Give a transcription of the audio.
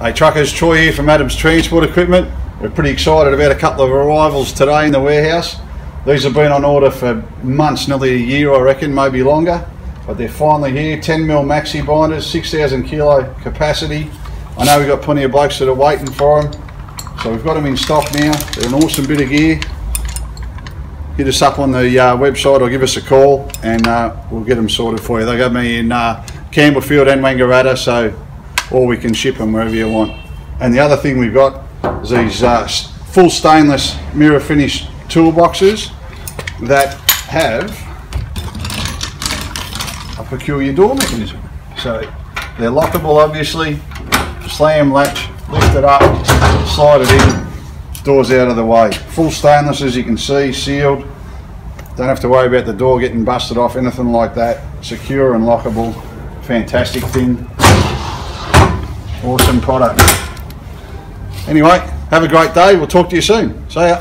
Hey truckers, Troy here from Adams Transport Equipment. We're pretty excited about a couple of arrivals today in the warehouse. These have been on order for months, nearly a year I reckon, maybe longer. But they're finally here, 10mm maxi binders, 6,000 kilo capacity. I know we've got plenty of blokes that are waiting for them. So we've got them in stock now. They're an awesome bit of gear. Hit us up on the uh, website or give us a call and uh, we'll get them sorted for you. They got me in uh, Campbellfield and Wangaratta, so or we can ship them wherever you want. And the other thing we've got is these uh, full stainless mirror finish toolboxes that have a peculiar door mechanism. So they're lockable obviously, slam latch, lift it up, slide it in, doors out of the way. Full stainless as you can see, sealed. Don't have to worry about the door getting busted off, anything like that. Secure and lockable, fantastic thing. Awesome product. Anyway, have a great day. We'll talk to you soon. See ya.